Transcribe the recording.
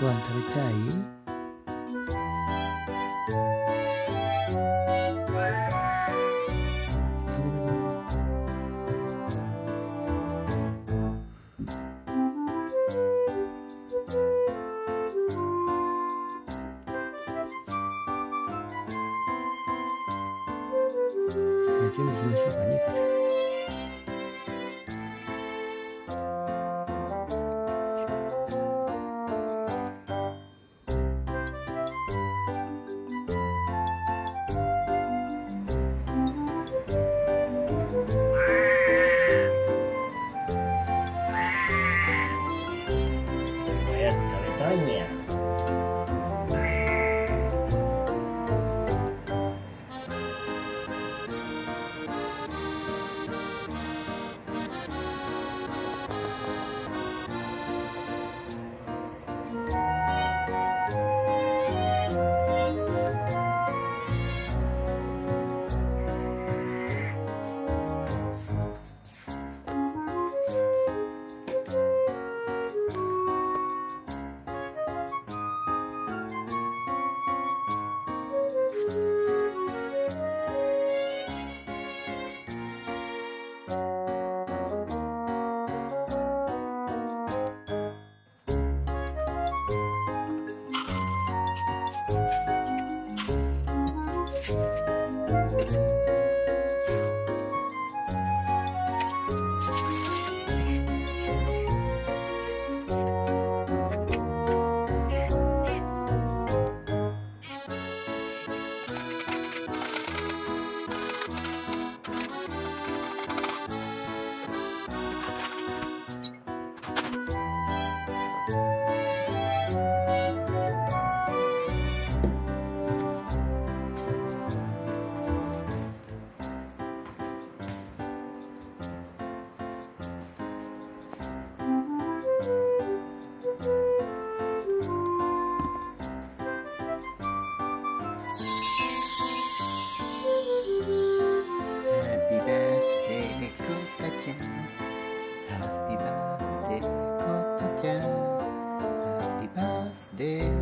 cuanto está ahí. 좀 무슨 시간이 day.